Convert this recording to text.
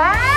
Ah!